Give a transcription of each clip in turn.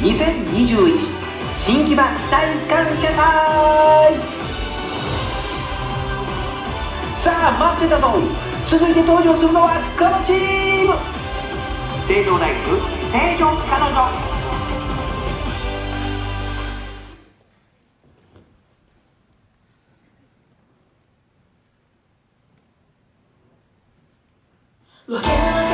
2021新木場大感謝祭。さあ待ってたぞ。続いて登場するのはこのチーム。成城大学成城彼女。わけ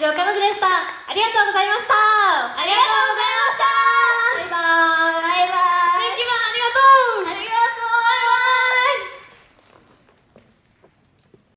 城彼女でしたありがとうございました。ありがとうございました。